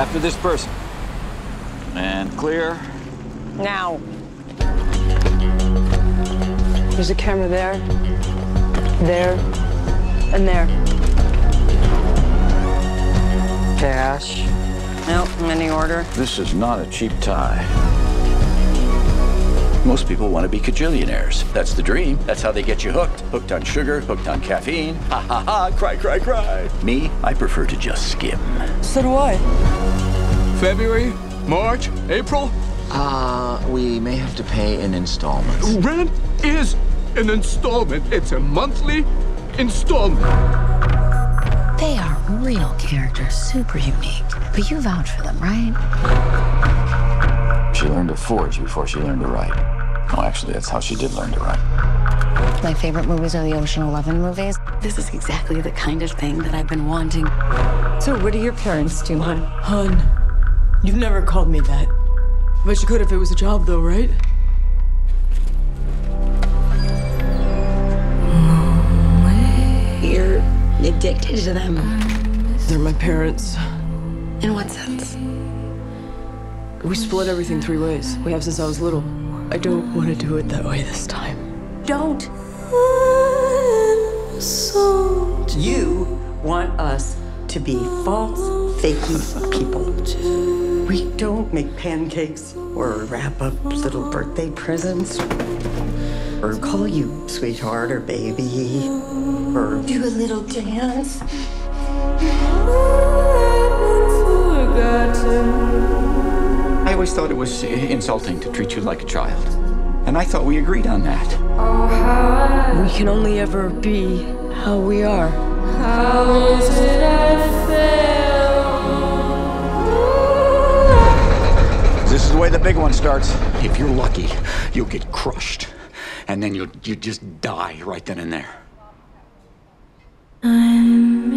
After this person. And clear. Now. There's a camera there, there, and there. Cash. Nope, any order. This is not a cheap tie. Most people want to be kajillionaires. That's the dream. That's how they get you hooked. Hooked on sugar, hooked on caffeine. Ha ha ha, cry, cry, cry. Me, I prefer to just skim. So do I. February, March, April. Uh, we may have to pay in installments. Rent is an installment. It's a monthly installment. They are real characters, super unique. But you vouch for them, right? She learned to forge before she learned to write. No, actually, that's how she did learn to write. My favorite movies are the Ocean Eleven movies. This is exactly the kind of thing that I've been wanting. So what do your parents do, hon? Hun, you've never called me that. But you could if it was a job, though, right? You're addicted to them. They're my parents. In what sense? We split everything three ways. We have since I was little. I don't want to do it that way this time. Don't. You want us to be false, fakey people. We don't make pancakes or wrap up little birthday presents or call you sweetheart or baby or do a little dance. I always thought it was uh, insulting to treat you like a child. And I thought we agreed on that. We can only ever be how we are. This is the way the big one starts. If you're lucky, you'll get crushed. And then you'll you just die right then and there. I'm